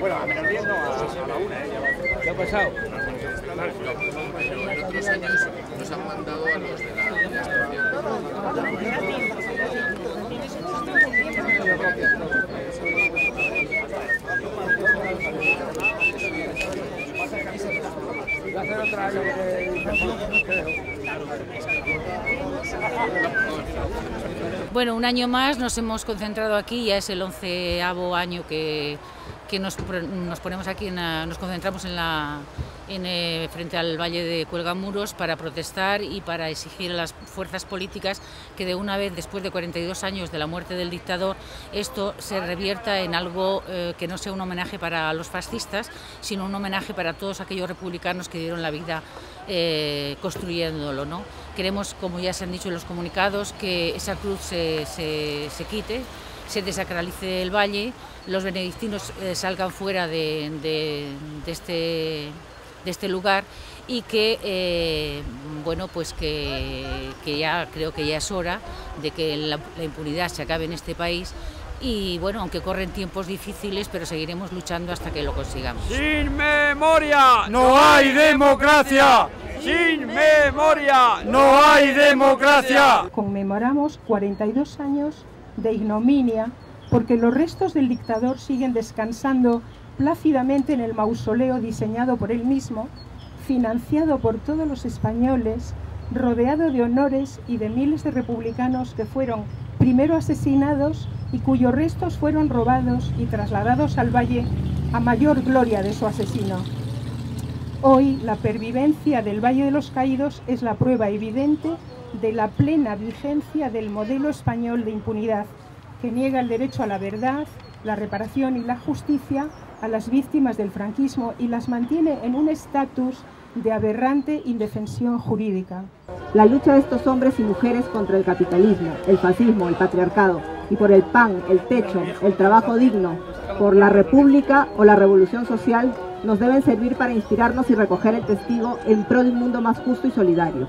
Bueno, a menos 10 no, a, la una, ¿eh? ¿Qué ha pasado? En otros años nos han mandado a los de la Bueno, un año más nos hemos concentrado aquí, ya es el onceavo año que, que nos, nos, ponemos aquí, en nos concentramos en la, en, eh, frente al Valle de Cuelgamuros para protestar y para exigir a las fuerzas políticas que de una vez, después de 42 años de la muerte del dictador, esto se revierta en algo eh, que no sea un homenaje para los fascistas, sino un homenaje para todos aquellos republicanos que dieron la vida eh, construyéndolo. ¿no? Queremos, como ya se han dicho en los comunicados, que esa cruz se, se quite, se desacralice el valle, los benedictinos eh, salgan fuera de, de, de, este, de este lugar y que eh, bueno pues que, que, ya creo que ya es hora de que la, la, impunidad se acabe en este país y bueno aunque corren tiempos difíciles pero seguiremos luchando hasta que lo consigamos. Sin memoria no hay democracia. sin memoria no hay democracia. conmemoramos 42 años de ignominia porque los restos del dictador siguen descansando plácidamente en el mausoleo diseñado por él mismo, financiado por todos los españoles, rodeado de honores y de miles de republicanos que fueron primero asesinados y cuyos restos fueron robados y trasladados al valle a mayor gloria de su asesino. Hoy la pervivencia del Valle de los Caídos es la prueba evidente de la plena vigencia del modelo español de impunidad que niega el derecho a la verdad, la reparación y la justicia a las víctimas del franquismo y las mantiene en un estatus de aberrante indefensión jurídica. La lucha de estos hombres y mujeres contra el capitalismo, el fascismo, el patriarcado y por el pan, el techo, el trabajo digno, por la república o la revolución social nos deben servir para inspirarnos y recoger el testigo en pro de un mundo más justo y solidario.